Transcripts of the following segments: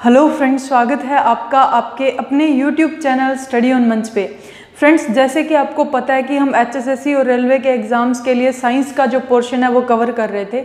Hello friends, स्वागत है आपका आपके अपने यूट्यूब चैनल स्टडी ऑन मंच पे। फ्रेंड्स, जैसे कि आपको पता है कि हम एच और रेलवे के एग्ज़ाम्स के लिए साइंस का जो पोर्शन है वो कवर कर रहे थे।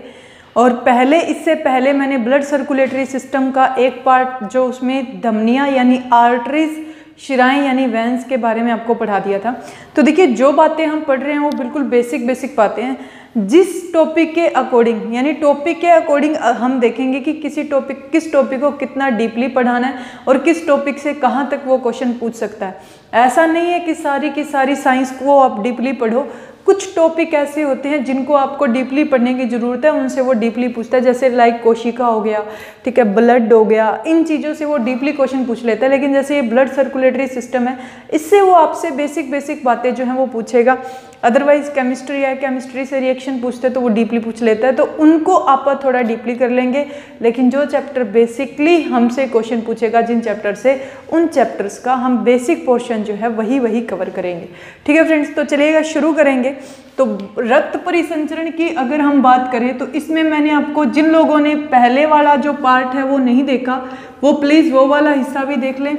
और पहले, इससे पहले मैंने ब्लड सर्कुलेटरी सिस्टम का एक पार्ट जो उसमें धमनियाँ यानी आर्टरीज शिराएँ यानी वैंस के बारे में आपको पढ़ा दिया था। तो देखिए, जो बातें हम पढ़ रहे हैं वो बिल्कुल बेसिक बेसिक बातें हैं। जिस टॉपिक के अकॉर्डिंग यानी टॉपिक के अकॉर्डिंग हम देखेंगे कि किसी टॉपिक किस टॉपिक को कितना डीपली पढ़ाना है और किस टॉपिक से कहाँ तक वो क्वेश्चन पूछ सकता है। ऐसा नहीं है कि सारी की सारी साइंस को आप डीपली पढ़ो। कुछ टॉपिक ऐसे होते हैं जिनको आपको डीपली पढ़ने की ज़रूरत है, उनसे वो डीपली पूछता है, जैसे लाइक कोशिका हो गया, ठीक है ब्लड हो गया, इन चीज़ों से वो डीपली क्वेश्चन पूछ लेता है, लेकिन जैसे ये ब्लड सर्कुलेटरी सिस्टम है, इससे वो आपसे बेसिक बेसिक बातें जो हैं वो पूछेगा। अदरवाइज़ केमिस्ट्री या केमिस्ट्री से रिएक्शन पूछते तो वो डीपली पूछ लेता है तो उनको आप थोड़ा डीपली कर लेंगे। लेकिन जो चैप्टर बेसिकली हमसे क्वेश्चन पूछेगा, जिन चैप्टर से, उन चैप्टर्स का हम बेसिक पोर्शन जो है वही वही कवर करेंगे। ठीक है फ्रेंड्स तो चलिएगा, शुरू करेंगे। तो रक्त परिसंचरण की अगर हम बात करें तो इसमें मैंने आपको जिन लोगों ने पहले वाला जो पार्ट है वो नहीं देखा, वो प्लीज़ वो वाला हिस्सा भी देख लें,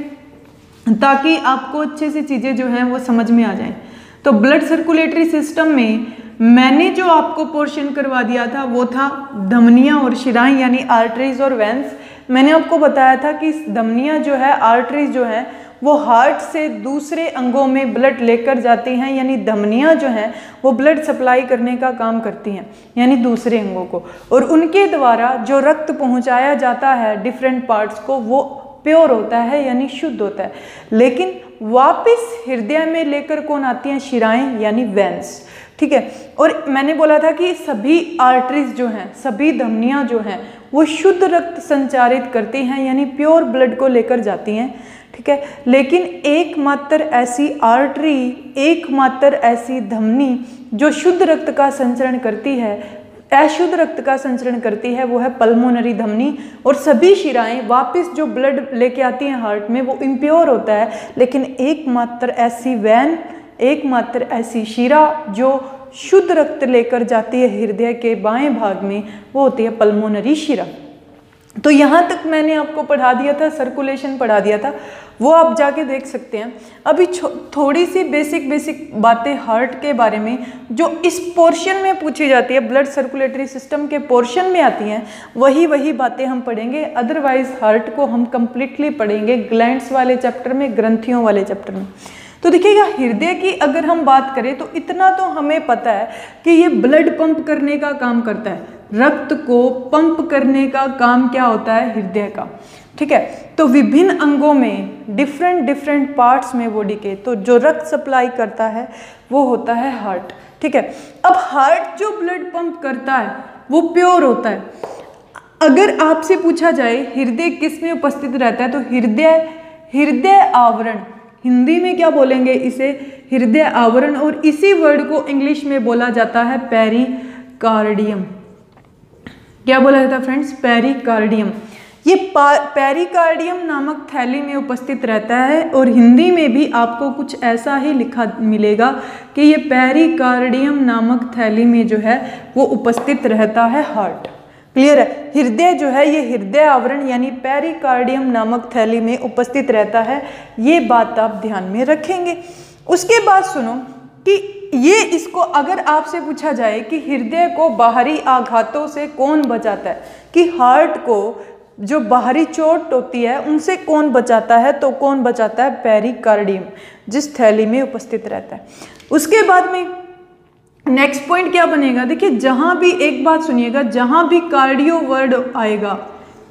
ताकि आपको अच्छे से चीज़ें जो हैं वो समझ में आ जाएँ। तो ब्लड सर्कुलेटरी सिस्टम में मैंने जो आपको पोर्शन करवा दिया था, वो था धमनियाँ और शिराएँ, यानी आर्टरीज और वेंस मैंने आपको बताया था कि धमनियाँ जो है आर्टरीज जो है वो हार्ट से दूसरे अंगों में ब्लड लेकर जाती हैं, यानी धमनियाँ जो हैं, वो ब्लड सप्लाई करने का काम करती हैं, यानी दूसरे अंगों को। और उनके द्वारा जो रक्त पहुँचाया जाता है डिफरेंट पार्ट्स को, वो प्योर होता है, यानी शुद्ध होता है। लेकिन वापस हृदय में लेकर कौन आती हैं? शिराएँ, यानी वेंस ठीक है? और मैंने बोला था कि सभी आर्टरीज जो हैं, सभी धमनियाँ जो हैं, वो शुद्ध रक्त संचारित करती हैं, यानी प्योर ब्लड को लेकर जाती हैं। ठीक है? लेकिन एकमात्र ऐसी आर्टरी एकमात्र ऐसी धमनी जो शुद्ध रक्त का संचरण करती है, अशुद्ध रक्त का संचरण करती है, वो है पल्मोनरी धमनी। और सभी शिराएँ वापस जो ब्लड लेके आती हैं हार्ट में, वो इम्प्योर होता है। लेकिन एकमात्र ऐसी वैन एकमात्र ऐसी शिरा जो शुद्ध रक्त लेकर जाती है हृदय के बाएँ भाग में, वो होती है पल्मोनरी शिरा। तो यहाँ तक मैंने आपको पढ़ा दिया था सर्कुलेशन पढ़ा दिया था, वो आप जाके देख सकते हैं। अभी थोड़ी सी बेसिक बेसिक बातें हार्ट के बारे में, जो इस पोर्शन में पूछी जाती है ब्लड सर्कुलेटरी सिस्टम के पोर्शन में आती हैं, वही वही बातें हम पढ़ेंगे। अदरवाइज़ हार्ट को हम कम्प्लीटली पढ़ेंगे ग्लैंड्स वाले चैप्टर में, ग्रंथियों वाले चैप्टर में। तो देखिएगा हृदय की अगर हम बात करें तो इतना तो हमें पता है कि ये ब्लड पंप करने का काम करता है। रक्त को पंप करने का काम क्या होता है? हृदय का। ठीक है? तो विभिन्न अंगों में डिफरेंट डिफरेंट पार्ट्स में बॉडी के तो जो रक्त सप्लाई करता है, वो होता है हार्ट ठीक है? अब हार्ट जो ब्लड पंप करता है, वो प्योर होता है। अगर आपसे पूछा जाए, हृदय किसमें उपस्थित रहता है तो हृदय हृदय आवरण। हिंदी में क्या बोलेंगे इसे? हृदय आवरण, और इसी वर्ड को इंग्लिश में बोला जाता है पेरिकार्डियम क्या बोला जाता है फ्रेंड्स पेरिकार्डियम ये पेरिकार्डियम नामक थैली में उपस्थित रहता है और हिंदी में भी आपको कुछ ऐसा ही लिखा मिलेगा कि ये पेरिकार्डियम नामक थैली में जो है, वो उपस्थित रहता है हार्ट क्लियर है? हृदय जो है, ये हृदय आवरण यानी पेरिकार्डियम नामक थैली में उपस्थित रहता है। ये बात आप ध्यान में रखेंगे। उसके बाद सुनो कि ये इसको अगर आपसे पूछा जाए कि हृदय को बाहरी आघातों से कौन बचाता है, कि हार्ट को जो बाहरी चोट होती है, उनसे कौन बचाता है तो कौन बचाता है? पेरिकार्डियम, जिस थैली में उपस्थित रहता है। उसके बाद में नेक्स्ट पॉइंट क्या बनेगा? देखिए, जहाँ भी, एक बात सुनिएगा, जहाँ भी कार्डियो वर्ड आएगा,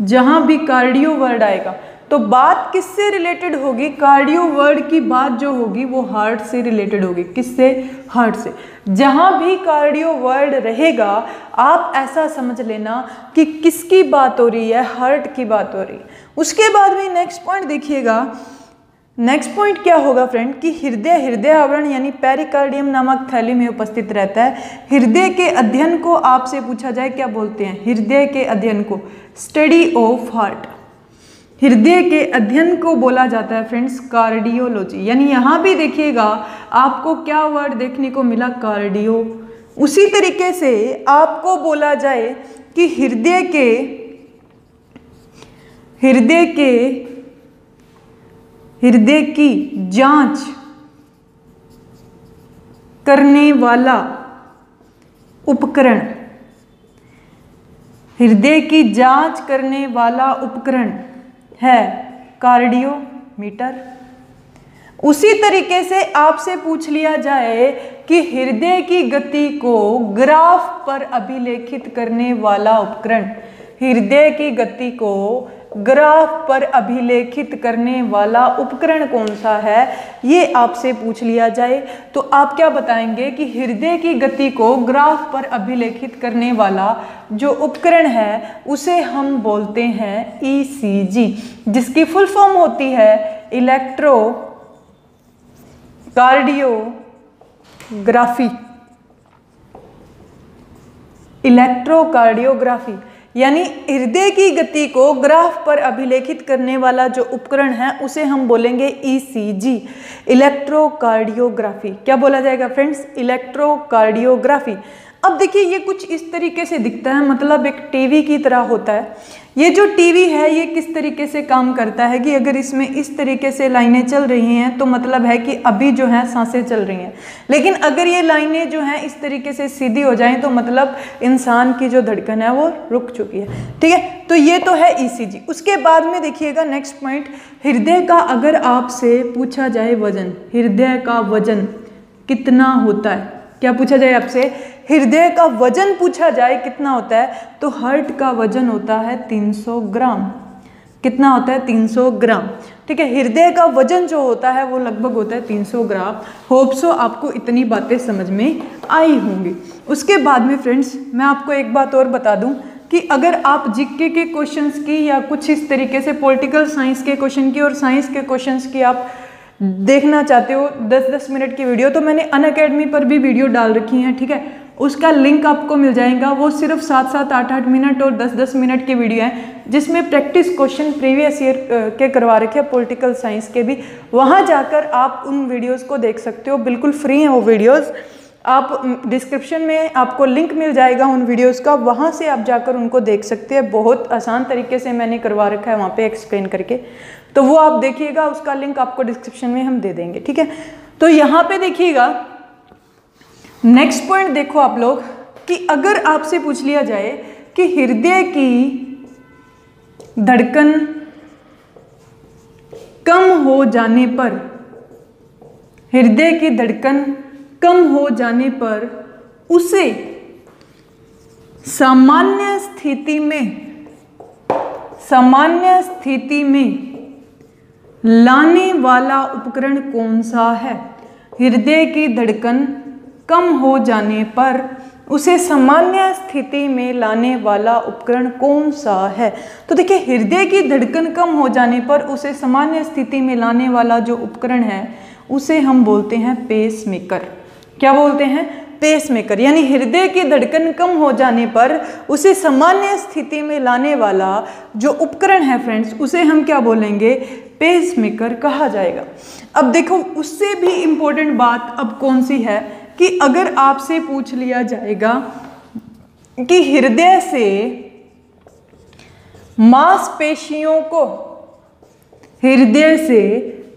जहाँ भी कार्डियो वर्ड आएगा तो बात किससे रिलेटेड होगी? कार्डियो वर्ड की बात जो होगी, वो हार्ट से रिलेटेड होगी। किससे? हार्ट से। जहाँ भी कार्डियो वर्ड रहेगा, आप ऐसा समझ लेना कि किसकी बात हो रही है हार्ट की बात हो रही है। उसके बाद में नेक्स्ट पॉइंट देखिएगा। नेक्स्ट पॉइंट क्या होगा फ्रेंड कि हृदय हृदय आवरण यानी पेरिकार्डियम नामक थैली में उपस्थित रहता है। हृदय के अध्ययन को आपसे पूछा जाए, क्या बोलते हैं? हृदय के अध्ययन को। स्टडी ऑफ़ हार्ट हृदय के अध्ययन को बोला जाता है फ्रेंड्स कार्डियोलॉजी यानी यहाँ भी देखिएगा, आपको क्या वर्ड देखने को मिला? कार्डियो उसी तरीके से आपको बोला जाए कि हृदय के हृदय के, हृदय की जाँच करने वाला उपकरण, हृदय की जाँच करने वाला उपकरण है, कार्डियोमीटर। उसी तरीके से आपसे पूछ लिया जाए कि हृदय की गति को ग्राफ पर अभिलेखित करने वाला उपकरण, हृदय की गति को ग्राफ पर अभिलेखित करने वाला उपकरण कौन सा है, ये आपसे पूछ लिया जाए। तो आप क्या बताएँगे कि हृदय की गति को ग्राफ पर अभिलेखित करने वाला जो उपकरण है, उसे हम बोलते हैं ईसीजी जिसकी फुल फॉर्म होती है इलेक्ट्रो कार्डियोग्राफी। इलेक्ट्रोकार्डियोग्राफी। यानी हृदय की गति को ग्राफ पर अभिलेखित करने वाला जो उपकरण है, उसे हम बोलेंगे ईसीजी इलेक्ट्रोकार्डियोग्राफी क्या बोला जाएगा फ्रेंड्स इलेक्ट्रोकार्डियोग्राफी अब देखिए, ये कुछ इस तरीके से दिखता है मतलब एक टीवी की तरह होता है। ये जो टीवी है, ये किस तरीके से काम करता है कि अगर इसमें इस तरीके से लाइनें चल रही हैं तो मतलब है कि अभी जो है, साँसें चल रही हैं। लेकिन अगर ये लाइनें जो हैं, इस तरीके से सीधी हो जाएँ तो मतलब इंसान की जो धड़कन है, वो रुक चुकी है। ठीक है? तो ये तो है ईसीजी उसके बाद में देखिएगा नेक्स्ट पॉइंट हृदय का अगर आपसे पूछा जाए वज़न, हृदय का वज़न कितना होता है? क्या पूछा जाए आपसे? हृदय का वज़न पूछा जाए, कितना होता है? तो हार्ट का वज़न होता है 300 ग्राम। कितना होता है? 300 ग्राम। ठीक है, हृदय का वज़न जो होता है, वो लगभग होता है 300 ग्राम। होप सो आपको इतनी बातें समझ में आई होंगी। उसके बाद में फ्रेंड्स मैं आपको एक बात और बता दूँ कि अगर आप जीके के क्वेश्चंस की या कुछ इस तरीके से पॉलिटिकल साइंस के क्वेश्चन की और साइंस के क्वेश्चंस की आप देखना चाहते हो 10-10 मिनट की वीडियो तो मैंने अन अकेडमी पर भी वीडियो डाल रखी हैं, ठीक है? उसका लिंक आपको मिल जाएगा। वो सिर्फ़ सात सात आठ आठ मिनट और दस दस मिनट की वीडियो है, जिसमें प्रैक्टिस क्वेश्चन प्रीवियस ईयर के करवा रखे हैं, पॉलिटिकल साइंस के भी। वहाँ जाकर आप उन वीडियोस को देख सकते हो। बिल्कुल फ्री हैं वो वीडियोस। आप डिस्क्रिप्शन में आपको लिंक मिल जाएगा उन वीडियोस का। वहाँ से आप जाकर उनको देख सकते हैं। बहुत आसान तरीके से मैंने करवा रखा है, वहाँ पे एक्सप्लेन करके। तो वो आप देखिएगा, उसका लिंक आपको डिस्क्रिप्शन में हम दे देंगे, ठीक है? तो यहाँ पे देखिएगा नेक्स्ट पॉइंट देखो आप लोग, कि अगर आपसे पूछ लिया जाए कि हृदय की धड़कन कम हो जाने पर, हृदय की धड़कन कम हो जाने पर उसे सामान्य स्थिति में, सामान्य स्थिति में लाने वाला उपकरण कौन सा है? हृदय की धड़कन कम हो जाने पर उसे सामान्य स्थिति में लाने वाला उपकरण कौन सा है? तो देखिए, हृदय की धड़कन कम हो जाने पर उसे सामान्य स्थिति में लाने वाला जो उपकरण है, उसे हम बोलते हैं पेस मेकर क्या बोलते हैं? पेस मेकर यानी हृदय की धड़कन कम हो जाने पर उसे सामान्य स्थिति में लाने वाला जो उपकरण है फ्रेंड्स उसे हम क्या बोलेंगे? पेस मेकर कहा जाएगा। अब देखो, उससे भी इंपॉर्टेंट बात अब कौन सी है कि अगर आपसे पूछ लिया जाएगा कि हृदय से मांसपेशियों को, हृदय से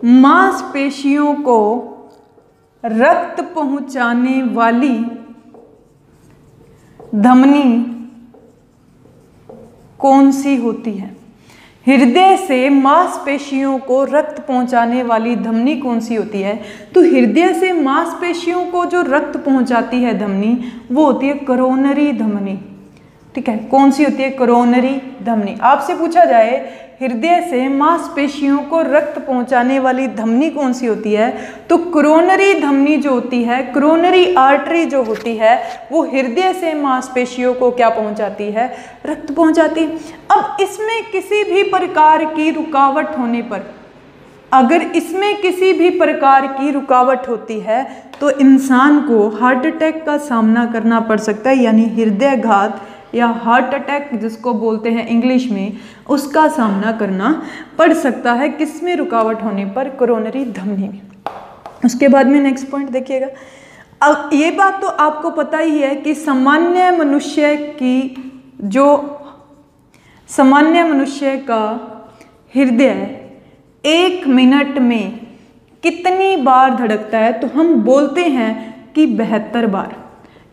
मांसपेशियों को रक्त पहुँचाने वाली धमनी कौन सी होती है? हृदय से मांसपेशियों को रक्त पहुँचाने वाली धमनी कौन सी होती है? तो हृदय से मांसपेशियों को जो रक्त पहुंचाती है धमनी, वो होती है करोनरी धमनी। ठीक है? कौन सी होती है? करोनरी धमनी। आपसे पूछा जाए हृदय से मांसपेशियों को रक्त पहुँचाने वाली धमनी कौन सी होती है? तो क्रोनरी धमनी जो होती है क्रोनरी आर्टरी जो होती है, वो हृदय से मांसपेशियों को क्या पहुंचाती है? रक्त पहुंचाती अब इसमें किसी भी प्रकार की रुकावट होने पर, अगर इसमें किसी भी प्रकार की रुकावट होती है तो इंसान को हार्ट अटैक का सामना करना पड़ सकता है, यानी हृदय घात या हार्ट अटैक जिसको बोलते हैं इंग्लिश में, उसका सामना करना पड़ सकता है किसमें रुकावट होने पर? कोरोनरी धमनी में। उसके बाद में नेक्स्ट पॉइंट देखिएगा। अब ये बात तो आपको पता ही है कि सामान्य मनुष्य की जो सामान्य मनुष्य का हृदय एक मिनट में कितनी बार धड़कता है तो हम बोलते हैं कि बहत्तर बार।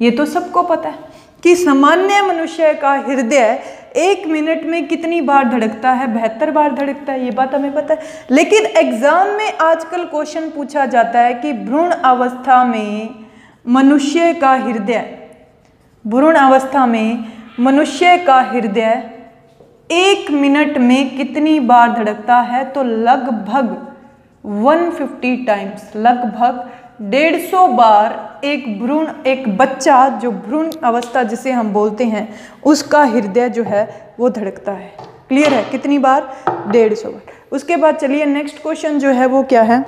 ये तो सबको पता है। कि सामान्य मनुष्य का हृदय एक मिनट में कितनी बार धड़कता है? बेहतर बार धड़कता है, ये बात हमें पता है। लेकिन एग्ज़ाम में आजकल क्वेश्चन पूछा जाता है कि भ्रूण अवस्था में मनुष्य का हृदय, भ्रूण अवस्था में मनुष्य का हृदय एक मिनट में कितनी बार धड़कता है? तो लगभग 150 टाइम्स लगभग डेढ़ सौ बार एक भ्रूण, एक बच्चा, जो भ्रूण अवस्था जिसे हम बोलते हैं, उसका हृदय जो है, वो धड़कता है। क्लियर है? कितनी बार? डेढ़ सौ बार। उसके बाद चलिए नेक्स्ट क्वेश्चन जो है, वो क्या है?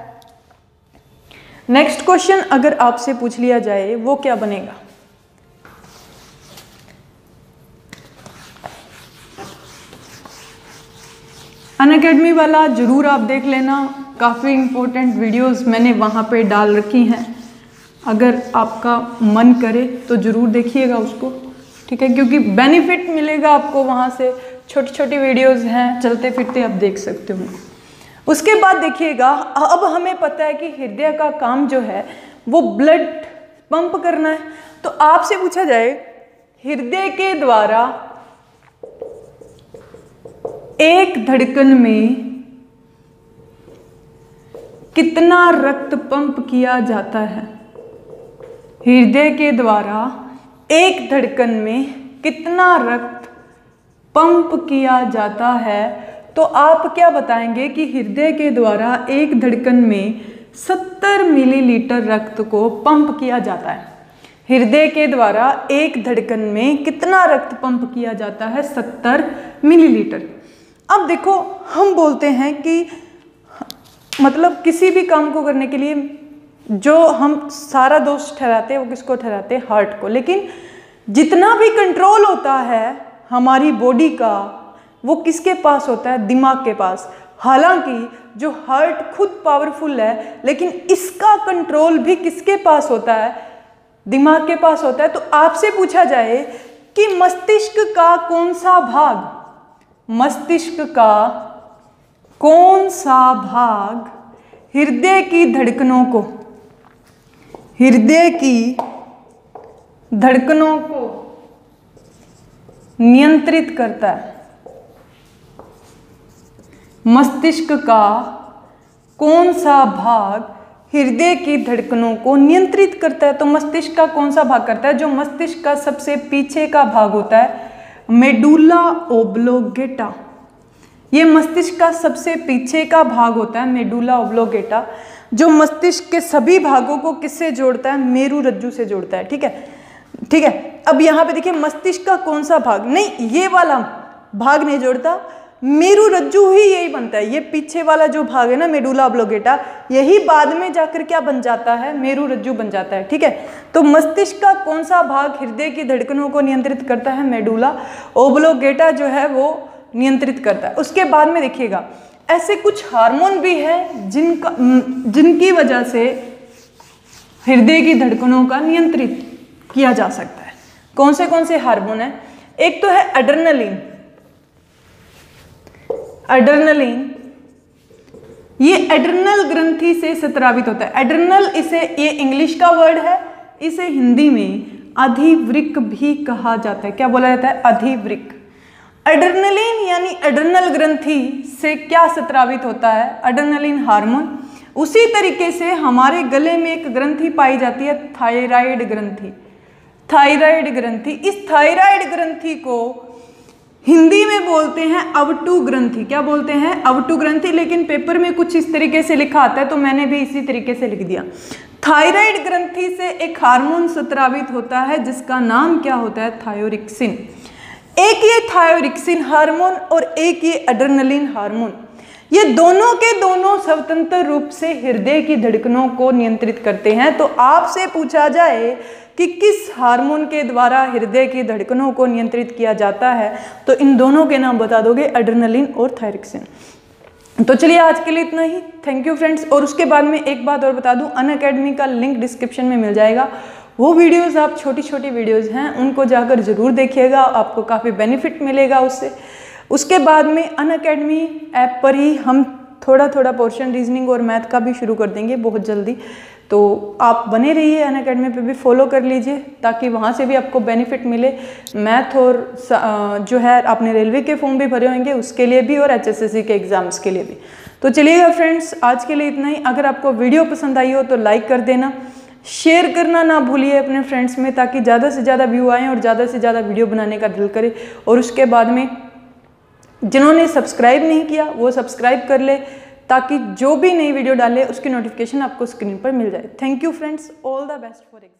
नेक्स्ट क्वेश्चन अगर आपसे पूछ लिया जाए, वो क्या बनेगा? अन अकेडमी वाला ज़रूर आप देख लेना। काफ़ी इम्पोर्टेंट वीडियोस मैंने वहाँ पे डाल रखी हैं। अगर आपका मन करे तो ज़रूर देखिएगा उसको, ठीक है? क्योंकि बेनिफिट मिलेगा आपको वहाँ से। छोटी छोटी वीडियोस हैं चलते फिरते आप देख सकते हो। उसके बाद देखिएगा, अब हमें पता है कि हृदय का काम जो है, वो ब्लड पंप करना है। तो आपसे पूछा जाए, हृदय के द्वारा एक धड़कन में कितना रक्त पंप किया जाता है? हृदय के द्वारा एक धड़कन में कितना रक्त पंप किया जाता है? तो आप क्या बताएँगे कि हृदय के द्वारा एक धड़कन में 70 मिलीलीटर रक्त को पंप किया जाता है? हृदय के द्वारा एक धड़कन में कितना रक्त पंप किया जाता है? 70 मिलीलीटर। अब देखो, हम बोलते हैं कि मतलब किसी भी काम को करने के लिए जो हम सारा दोष ठहराते हैं, वो किसको ठहराते हैं? हार्ट को। लेकिन जितना भी कंट्रोल होता है हमारी बॉडी का, वो किसके पास होता है? दिमाग के पास। हालाँकि जो हार्ट खुद पावरफुल है, लेकिन इसका कंट्रोल भी किसके पास होता है? दिमाग के पास होता है। तो आपसे पूछा जाए कि मस्तिष्क का कौन सा भाग? मस्तिष्क का कौन सा भाग हृदय की धड़कनों को, हृदय की धड़कनों को नियंत्रित करता है? मस्तिष्क का कौन सा भाग हृदय की धड़कनों को नियंत्रित करता है? तो मस्तिष्क का कौन सा भाग करता है? जो मस्तिष्क का सबसे पीछे का भाग होता है, मेडुला ओब्लोगेटा। ये मस्तिष्क का सबसे पीछे का भाग होता है, मेडुला ओब्लोगेटा, जो मस्तिष्क के सभी भागों को किससे जोड़ता है? मेरु रज्जू से जोड़ता है, ठीक है? ठीक है, अब यहाँ पे देखिए, मस्तिष्क का कौन सा भाग? नहीं, ये वाला भाग नहीं जोड़ता, मेरु रज्जु ही यही बनता है, ये पीछे वाला जो भाग है ना, मेडुला अब्लोगेटा यही बाद में जाकर क्या बन जाता है? मेरु रज्जू बन जाता है, ठीक है? तो मस्तिष्क का कौन सा भाग हृदय की धड़कनों को नियंत्रित करता है? मेडुला ओब्लोगेटा जो है वो नियंत्रित करता है। उसके बाद में देखिएगा, ऐसे कुछ हार्मोन भी है जिनका जिनकी वजह से हृदय की धड़कनों का नियंत्रित किया जा सकता है। कौन से कौन से हार्मोन है? एक तो है एड्रेनलिन। एड्रेनलिन, ये एड्रेनल ग्रंथि से स्त्रावित होता है। एड्रेनल इसे, ये इंग्लिश का वर्ड है, इसे हिंदी में अधिवृक भी कहा जाता है। क्या बोला जाता है? अधिवृक एड्रेनलिन यानी एड्रेनल ग्रंथि से क्या स्त्रावित होता है? एड्रेनलिन हार्मोन उसी तरीके से हमारे गले में एक ग्रंथि पाई जाती है थायराइड ग्रंथि। थायराइड ग्रंथि। इस थायराइड ग्रंथि को हिंदी में बोलते हैं अवटू ग्रंथि। क्या बोलते हैं? अवटू ग्रंथि, लेकिन पेपर में कुछ इस तरीके से लिखा आता है तो मैंने भी इसी तरीके से लिख दिया। थायराइड ग्रंथि से एक हार्मोन स्त्रावित होता है, जिसका नाम क्या होता है? थायोरिक्सिन एक ये थायोरिक्सिन हार्मोन और एक ये एड्रेनलिन हार्मोन। ये दोनों के दोनों स्वतंत्र रूप से हृदय की धड़कनों को नियंत्रित करते हैं। तो आपसे पूछा जाए कि किस हार्मोन के द्वारा हृदय की धड़कनों को नियंत्रित किया जाता है तो इन दोनों के नाम बता दोगे, एड्रेनलिन और थायरिक्सिन। तो चलिए आज के लिए इतना ही। थैंक यू फ्रेंड्स और उसके बाद में एक बात और बता दूँ। अन अकेडमी का लिंक डिस्क्रिप्शन में मिल जाएगा। वो वीडियोस आप छोटी छोटी वीडियोस हैं, उनको जाकर ज़रूर देखिएगा, आपको काफ़ी बेनिफिट मिलेगा उससे। उसके बाद में अन अकेडमी ऐप पर ही हम थोड़ा थोड़ा पोर्शन रीजनिंग और मैथ का भी शुरू कर देंगे बहुत जल्दी। तो आप बने रहिए अन अकेडमी पर भी फॉलो कर लीजिए, ताकि वहाँ से भी आपको बेनिफिट मिले। मैथ और जो है, आपने रेलवे के फॉर्म भी भरे होंगे, उसके लिए भी और एच के एग्ज़ाम्स के लिए भी। तो चलिएगा फ्रेंड्स आज के लिए इतना ही। अगर आपको वीडियो पसंद आई हो तो लाइक कर देना। शेयर करना ना भूलिए अपने फ्रेंड्स में, ताकि ज़्यादा से ज़्यादा व्यू आएँ और ज़्यादा से ज़्यादा वीडियो बनाने का दिल करे। और उसके बाद में, जिन्होंने सब्सक्राइब नहीं किया, वो सब्सक्राइब कर ले, ताकि जो भी नई वीडियो डाले, उसकी नोटिफिकेशन आपको स्क्रीन पर मिल जाए। Thank you friends all the best for exam